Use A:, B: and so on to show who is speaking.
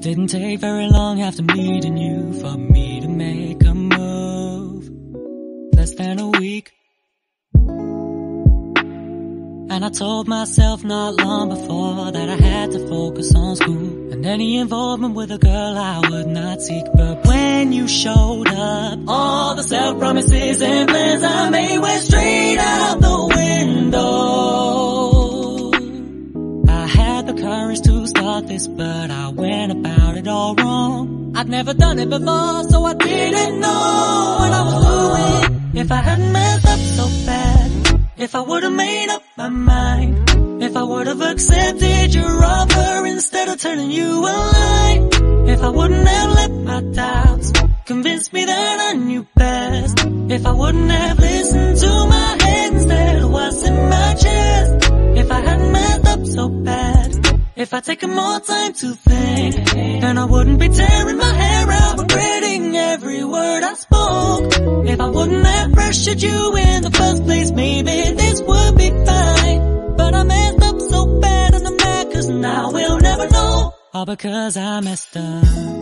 A: Didn't take very long after meeting you for me to make a move. Less than a week. And I told myself not long before that I had to focus on school. And any involvement with a girl I would not seek. But when you showed up, all the self promises and plans I made went start this, but I went about it all wrong. I'd never done it before, so I didn't know what I was doing. If I hadn't messed up so bad, if I would've made up my mind, if I would've accepted your offer instead of turning you away, if I wouldn't have let my doubts convince me that I knew best, if I wouldn't have listened to my head instead if I'd taken more time to think, then I wouldn't be tearing my hair out, regretting every word I spoke. If I wouldn't have pressured you in the first place, maybe this would be fine. But I messed up so bad and I'm mad cause now we'll never know. All because I messed up.